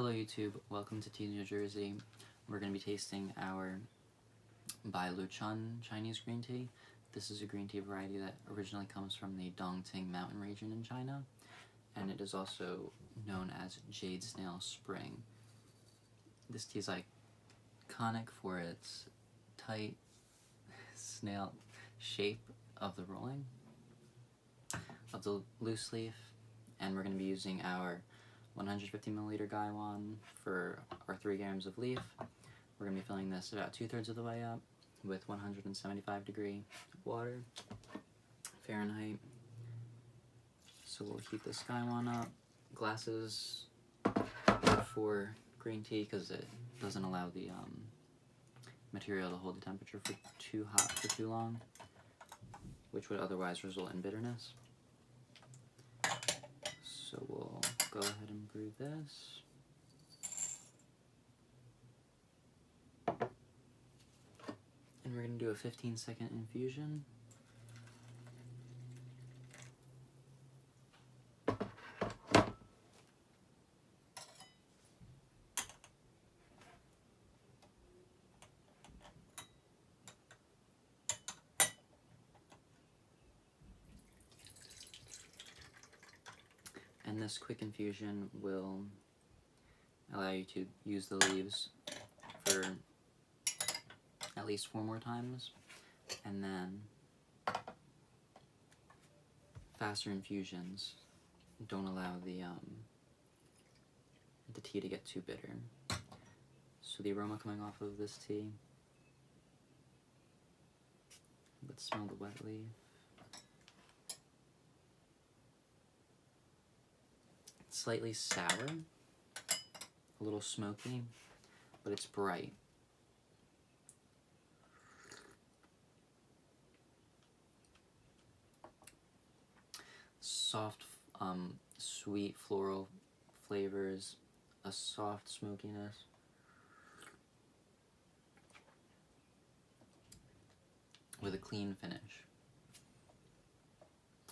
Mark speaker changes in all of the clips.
Speaker 1: Hello YouTube, welcome to Tea New Jersey. We're going to be tasting our Bai Luchun Chinese green tea. This is a green tea variety that originally comes from the Dongting mountain region in China, and it is also known as Jade Snail Spring. This tea is iconic for its tight snail shape of the rolling of the loose leaf, and we're going to be using our 150 milliliter gaiwan for our 3 grams of leaf. We're going to be filling this about two thirds of the way up with 175 degree water, Fahrenheit. So we'll heat this gaiwan up. Glasses for green tea because it doesn't allow the um, material to hold the temperature for too hot for too long, which would otherwise result in bitterness. So we'll go ahead and brew this. And we're going to do a 15 second infusion. This quick infusion will allow you to use the leaves for at least four more times and then faster infusions don't allow the um, the tea to get too bitter. So the aroma coming off of this tea let's smell the wet leaf slightly sour, a little smoky, but it's bright. Soft, um, sweet floral flavors, a soft smokiness. With a clean finish.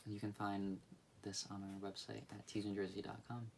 Speaker 1: You can find this on our website at teasnewjersey.com.